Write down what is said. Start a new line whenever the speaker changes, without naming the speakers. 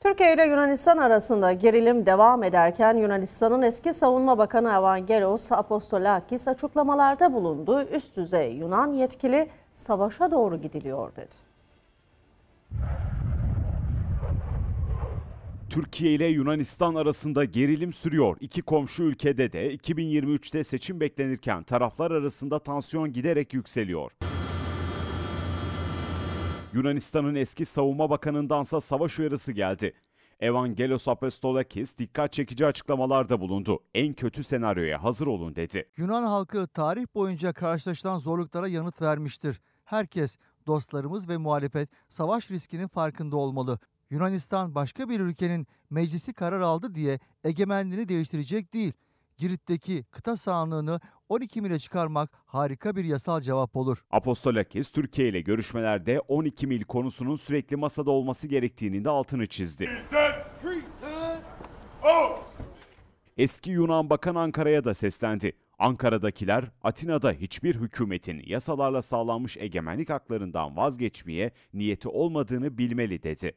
Türkiye ile Yunanistan arasında gerilim devam ederken Yunanistan'ın eski savunma bakanı Evangelos Apostolakis açıklamalarda bulundu. Üst düzey Yunan yetkili savaşa doğru gidiliyor dedi.
Türkiye ile Yunanistan arasında gerilim sürüyor. İki komşu ülkede de 2023'te seçim beklenirken taraflar arasında tansiyon giderek yükseliyor. Yunanistan'ın eski savunma bakanındansa savaş uyarısı geldi. Evangelos Apostolakis dikkat çekici açıklamalarda bulundu. En kötü senaryoya hazır olun dedi.
Yunan halkı tarih boyunca karşılaşılan zorluklara yanıt vermiştir. Herkes, dostlarımız ve muhalefet savaş riskinin farkında olmalı. Yunanistan başka bir ülkenin meclisi karar aldı diye egemenliğini değiştirecek değil. Girit'teki kıta sahanlığını 12 mile çıkarmak harika bir yasal cevap olur.
Apostolakis Türkiye ile görüşmelerde 12 mil konusunun sürekli masada olması gerektiğinin de altını çizdi. Eski Yunan Bakan Ankara'ya da seslendi. Ankara'dakiler Atina'da hiçbir hükümetin yasalarla sağlanmış egemenlik haklarından vazgeçmeye niyeti olmadığını bilmeli dedi.